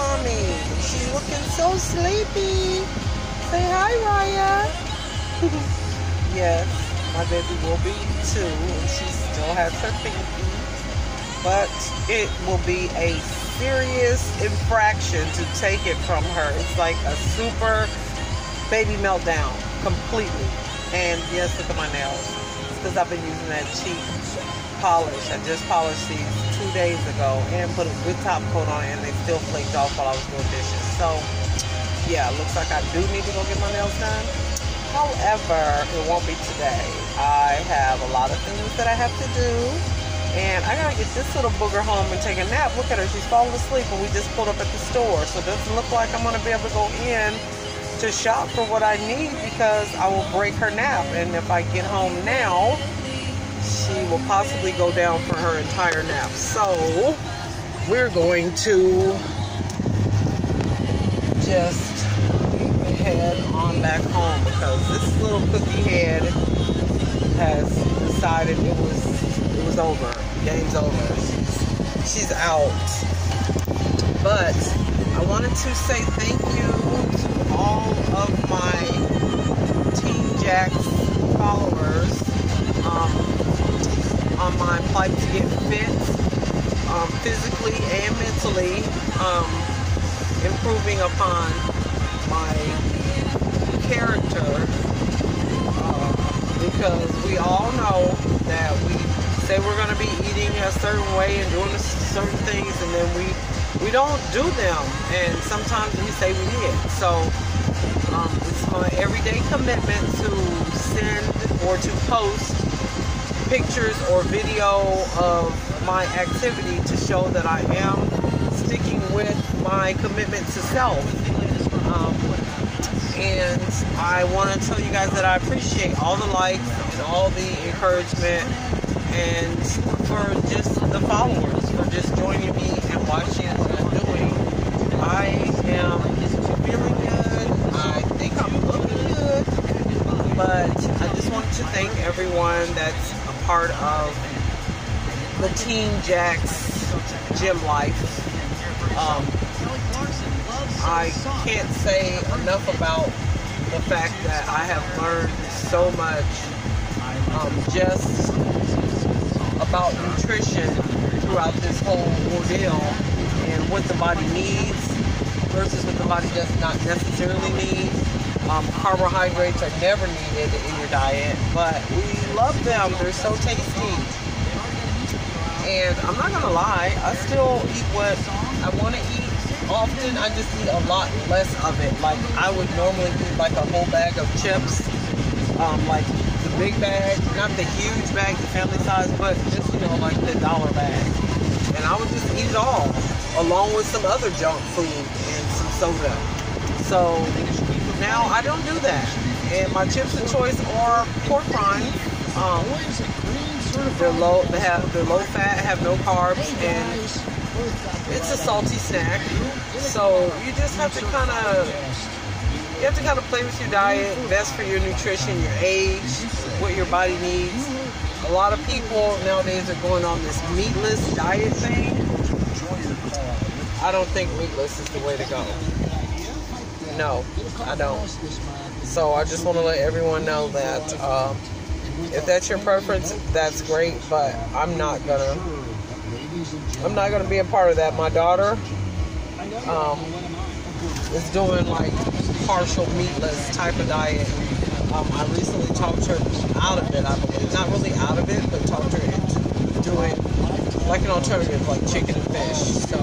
mommy. She's looking so sleepy. Say hi, Ryia. yes, my baby will be two, and she still has her binky. But it will be a serious infraction to take it from her. It's like a super baby meltdown, completely. And yes, look at my nails. Because I've been using that cheap polish. I just polished these two days ago and put a good top coat on and they still flaked off while I was doing dishes. So yeah, looks like I do need to go get my nails done. However, it won't be today. I have a lot of things that I have to do. And I gotta get this little booger home and take a nap. Look at her, she's falling asleep and we just pulled up at the store. So it doesn't look like I'm gonna be able to go in to shop for what I need because I will break her nap. And if I get home now, will possibly go down for her entire nap. So we're going to just head on back home because this little cookie head has decided it was it was over. Game's over. She's, she's out. But I wanted to say thank you to all of my Team Jax physically and mentally, um, improving upon my character. Uh, because we all know that we say we're going to be eating a certain way and doing certain things, and then we we don't do them, and sometimes we say we did. So um, it's my everyday commitment to send or to post pictures or video of my activity to show that I am sticking with my commitment to self. Um, and I want to tell you guys that I appreciate all the likes and all the encouragement and for just the followers, for just joining me and watching what I'm doing. I am feeling good. I think I'm looking good. But I just want to thank everyone that's a part of the Team Jax gym life. Um, I can't say enough about the fact that I have learned so much um, just about nutrition throughout this whole ordeal and what the body needs versus what the body does not necessarily need. Um, carbohydrates are never needed in your diet, but we love them. They're so tasty. And I'm not gonna lie, I still eat what I want to eat. Often, I just eat a lot less of it. Like I would normally eat like a whole bag of chips, um, like the big bag, not the huge bag, the family size, but just you know like the dollar bag. And I would just eat it all, along with some other junk food and some soda. So now I don't do that. And my chips of choice are pork rinds. Um, they're low. They have they're low fat, have no carbs, and it's a salty snack. So you just have to kind of you have to kind of play with your diet, best for your nutrition, your age, what your body needs. A lot of people nowadays are going on this meatless diet thing. I don't think meatless is the way to go. No, I don't. So I just want to let everyone know that um, if that's your preference, that's great. But I'm not gonna. I'm not gonna be a part of that. My daughter um, is doing like partial meatless type of diet. Um, I recently talked her out of it. I believe not really out of it, but talked her into doing like an alternative, like chicken and fish. So